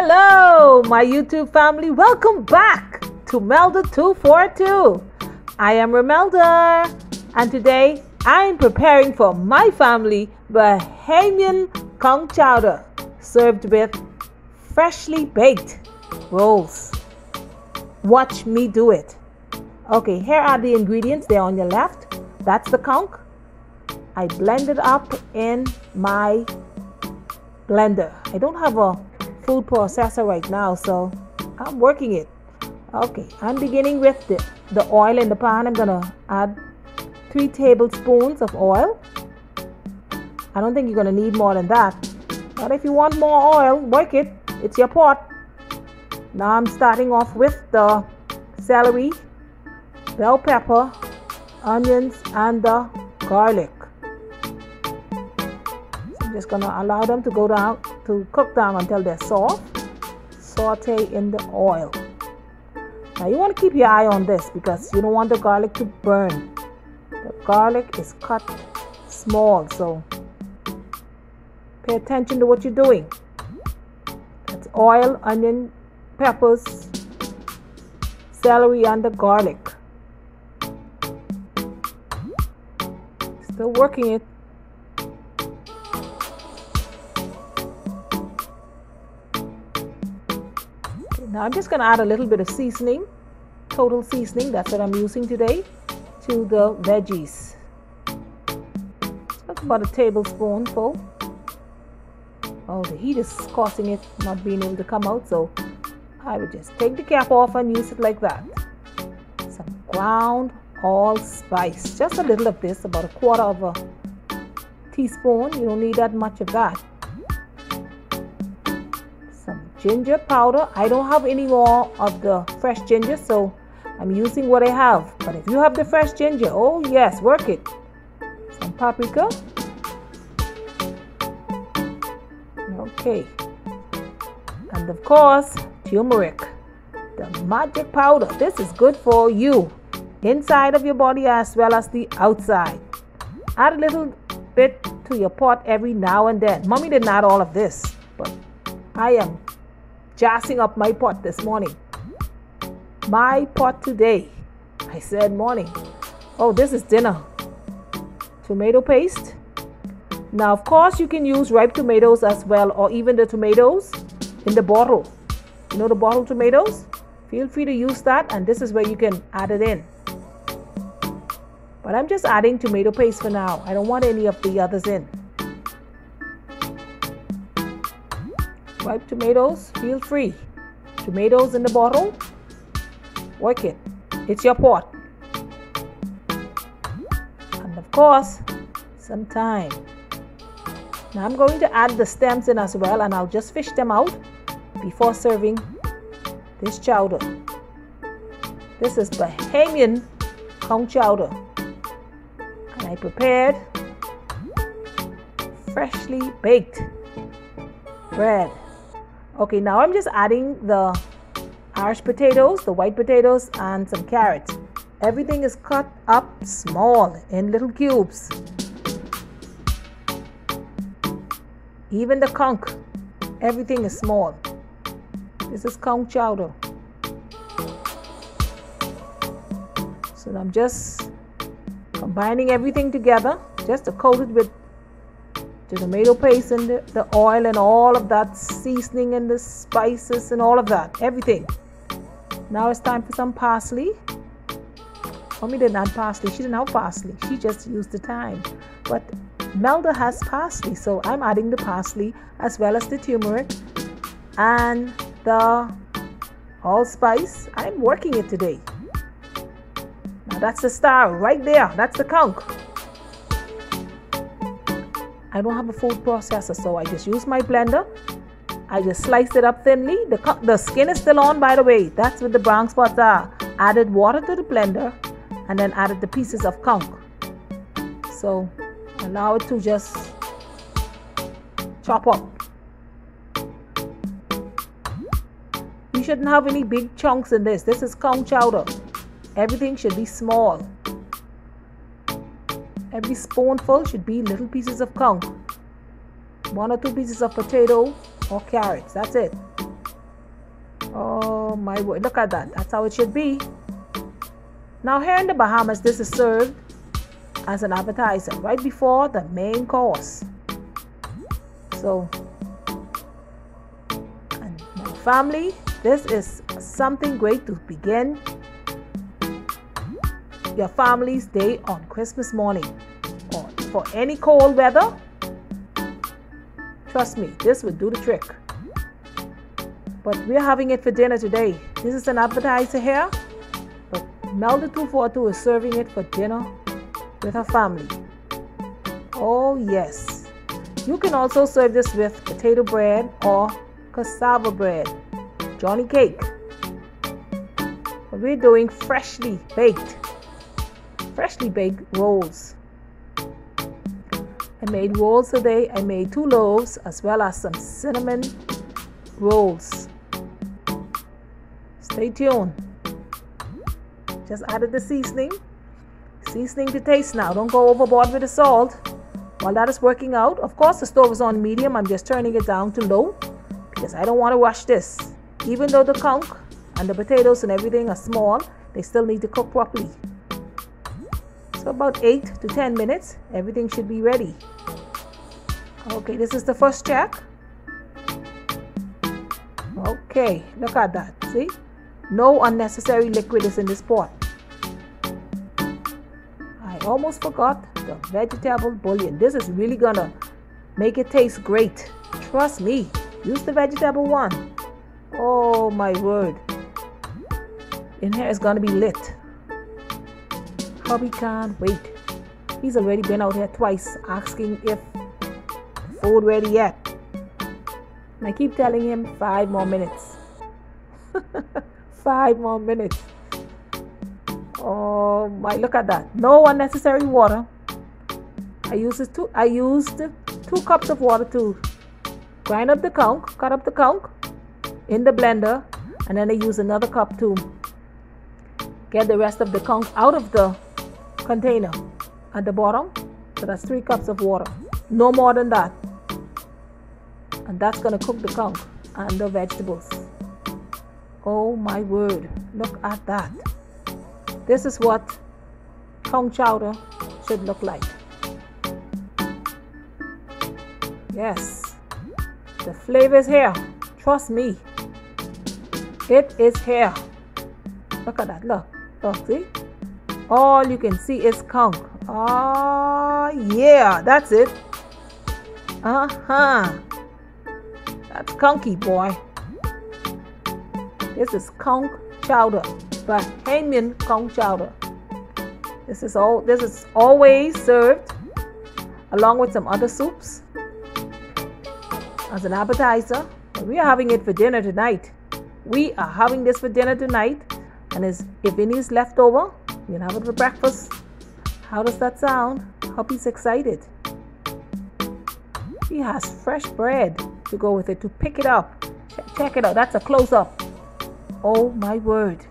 Hello, my YouTube family. Welcome back to Melda242. I am Romelda, and today I am preparing for my family Bahamian conch chowder served with freshly baked rolls. Watch me do it. Okay, here are the ingredients. They're on your left. That's the conch. I blend it up in my blender. I don't have a food processor right now, so I'm working it. Okay, I'm beginning with the, the oil in the pan. I'm gonna add three tablespoons of oil. I don't think you're gonna need more than that. But if you want more oil, work it. It's your pot. Now I'm starting off with the celery, bell pepper, onions, and the garlic. I'm just gonna allow them to go down to cook down until they're soft. Saute in the oil. Now you want to keep your eye on this because you don't want the garlic to burn. The garlic is cut small, so pay attention to what you're doing. That's oil, onion, peppers, celery, and the garlic. Still working it. Now I'm just going to add a little bit of seasoning, total seasoning, that's what I'm using today, to the veggies. That's about a tablespoonful. Oh, the heat is causing it not being able to come out, so I would just take the cap off and use it like that. Some ground allspice, just a little of this, about a quarter of a teaspoon. You don't need that much of that ginger powder. I don't have any more of the fresh ginger, so I'm using what I have. But if you have the fresh ginger, oh yes, work it. Some paprika. Okay. And of course, turmeric, the magic powder. This is good for you, inside of your body as well as the outside. Add a little bit to your pot every now and then. Mommy didn't all of this, but I am jazzing up my pot this morning. My pot today. I said morning. Oh, this is dinner. Tomato paste. Now, of course, you can use ripe tomatoes as well, or even the tomatoes in the bottle. You know the bottle tomatoes? Feel free to use that, and this is where you can add it in. But I'm just adding tomato paste for now. I don't want any of the others in. Ripe tomatoes, feel free. Tomatoes in the bottle, work it. It's your pot. And of course, some thyme. Now I'm going to add the stems in as well and I'll just fish them out before serving this chowder. This is Bahamian conch chowder. And I prepared freshly baked bread. Okay, now I'm just adding the Irish potatoes, the white potatoes, and some carrots. Everything is cut up small in little cubes. Even the conch, everything is small. This is conch chowder. So I'm just combining everything together just to coat it with the tomato paste and the, the oil and all of that seasoning and the spices and all of that, everything. Now it's time for some parsley. Mommy didn't add parsley. She didn't have parsley. She just used the thyme. But Melda has parsley, so I'm adding the parsley as well as the turmeric and the allspice. I'm working it today. Now that's the star right there. That's the conch. I don't have a food processor, so I just use my blender. I just slice it up thinly. The, the skin is still on, by the way. That's what the brown spots are. Added water to the blender and then added the pieces of conch. So allow it to just chop up. You shouldn't have any big chunks in this. This is conch chowder. Everything should be small. Every spoonful should be little pieces of conch. One or two pieces of potato or carrots. That's it. Oh my word, look at that. That's how it should be. Now, here in the Bahamas, this is served as an appetizer right before the main course. So, and my family, this is something great to begin your family's day on Christmas morning or for any cold weather. Trust me, this will do the trick. But we're having it for dinner today. This is an appetizer here, but Melda 242 is serving it for dinner with her family. Oh, yes. You can also serve this with potato bread or cassava bread, Johnny cake. We're doing freshly baked, freshly baked rolls. I made rolls today. I made two loaves as well as some cinnamon rolls. Stay tuned. Just added the seasoning. Seasoning to taste now. Don't go overboard with the salt. While that is working out, of course, the stove is on medium. I'm just turning it down to low because I don't want to rush this. Even though the conch and the potatoes and everything are small, they still need to cook properly. About 8 to 10 minutes, everything should be ready. Okay, this is the first check. Okay, look at that. See? No unnecessary liquid is in this pot. I almost forgot the vegetable bouillon. This is really gonna make it taste great. Trust me. Use the vegetable one. Oh my word. In here is gonna be lit. Hubby can't wait. He's already been out here twice asking if food ready yet. And I keep telling him five more minutes. five more minutes. Oh my, look at that. No unnecessary water. I used two I used two cups of water to grind up the conch, cut up the conch in the blender, and then I use another cup to get the rest of the conch out of the container at the bottom. So that's three cups of water. No more than that and that's gonna cook the conch and the vegetables. Oh my word, look at that. This is what conch chowder should look like. Yes, the flavor is here. Trust me, it is here. Look at that, look, look, see? All you can see is conch. Ah, oh, yeah, that's it. Uh huh. That's conky boy. This is conch chowder, Bahamian conch chowder. This is all. This is always served along with some other soups as an appetizer. We are having it for dinner tonight. We are having this for dinner tonight, and is if any is left over, you can have it for breakfast. How does that sound? He's excited. He has fresh bread to go with it to pick it up. Check it out. That's a close up. Oh my word.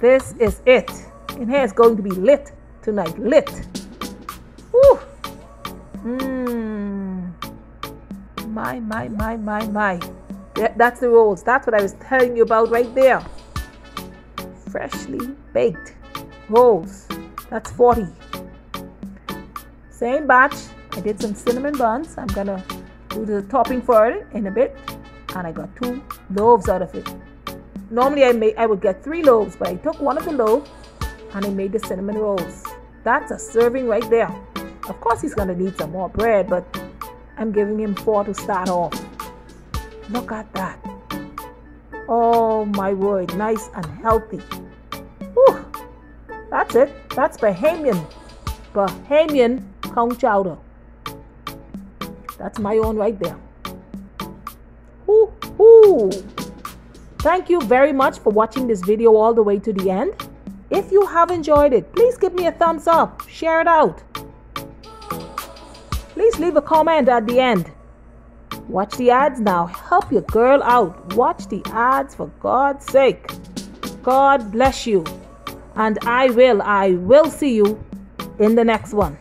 This is it. And here is going to be lit tonight. Lit. Woo. Mmm. My, my, my, my, my. That's the rules. That's what I was telling you about right there. Freshly baked rolls. That's 40. Same batch. I did some cinnamon buns. I'm gonna do the topping for it in a bit and I got two loaves out of it. Normally I make I would get three loaves, but I took one of the loaves and I made the cinnamon rolls. That's a serving right there. Of course he's gonna need some more bread, but I'm giving him four to start off. Look at that. Oh my word, nice and healthy. Whew. That's it. That's Bahamian. Bahamian conch chowder. That's my own right there. Ooh, ooh. Thank you very much for watching this video all the way to the end. If you have enjoyed it, please give me a thumbs up. Share it out. Please leave a comment at the end. Watch the ads now. Help your girl out. Watch the ads for God's sake. God bless you. And I will, I will see you in the next one.